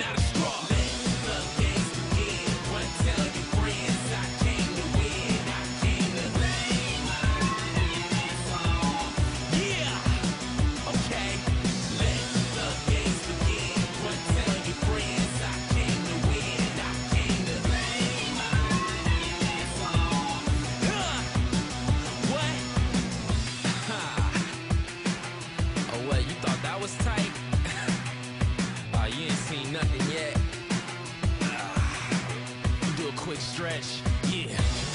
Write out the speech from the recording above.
not a Yeah.